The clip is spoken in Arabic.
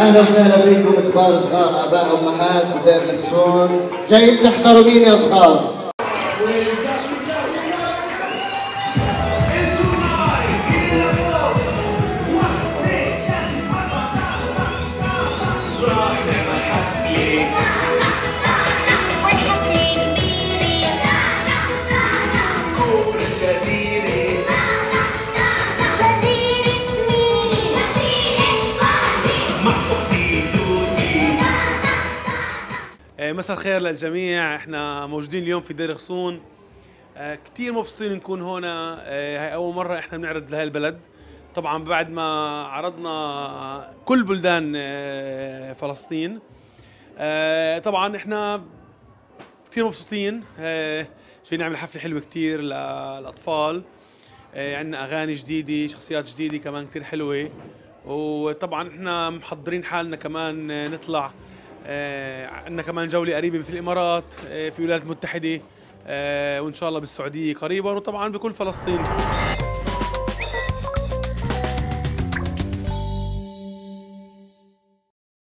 أهلا وسهلا بكم كبار صغار آباء امهات دير السون جايين تحضروا مين يا صغار؟ مساء الخير للجميع. إحنا موجودين اليوم في دير غصون آه، كتير مبسوطين نكون هنا آه، هاي أول مرة إحنا بنعرض لهي البلد. طبعا بعد ما عرضنا كل بلدان آه، فلسطين. آه، طبعا إحنا كثير مبسوطين. آه، جايين نعمل حفلة حلوة كثير للأطفال. آه، عندنا أغاني جديدة شخصيات جديدة كمان كثير حلوة. وطبعا إحنا محضرين حالنا كمان آه، نطلع آه، عندنا كمان جولة قريبة في الإمارات آه، في الولايات المتحدة آه، وإن شاء الله بالسعودية قريبا وطبعا بكل فلسطين.